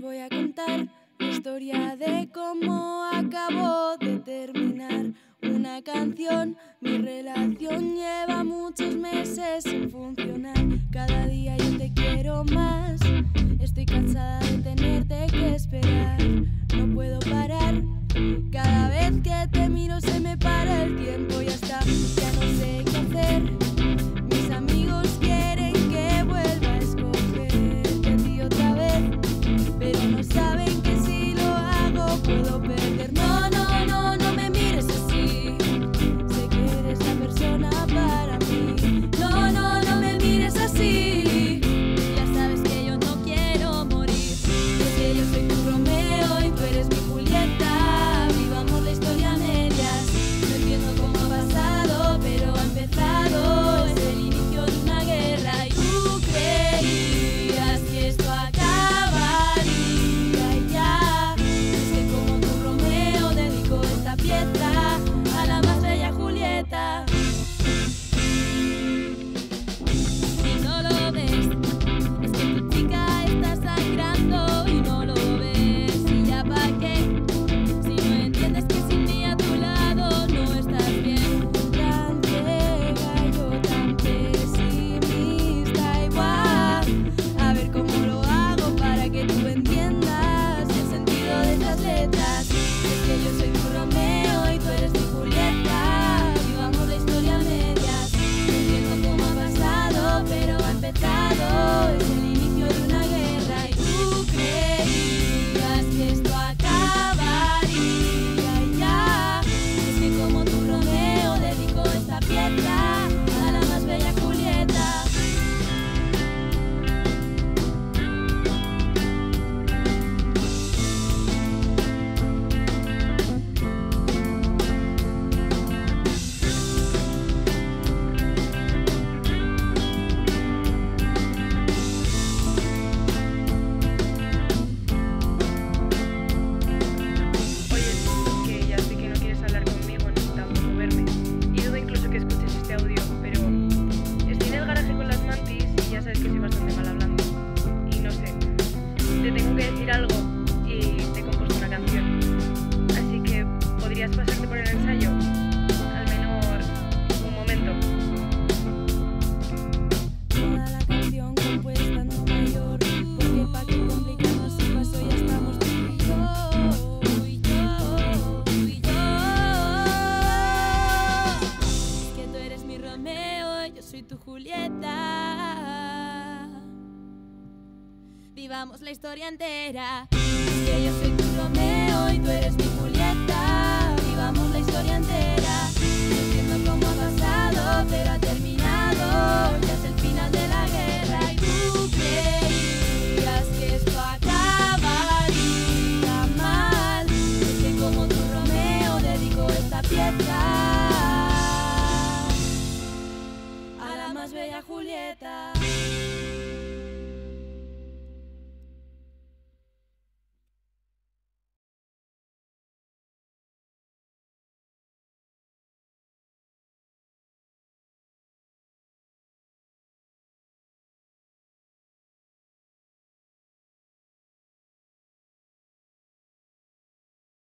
voy a contar la historia de cómo acabó de terminar una canción. Mi relación lleva muchos meses sin funcionar. Cada día yo te quiero más. Estoy cansada de tenerte que esperar. through the fantasy. entera. Vivamos la historia entera. Que yo soy tu Romeo y tú eres. けた」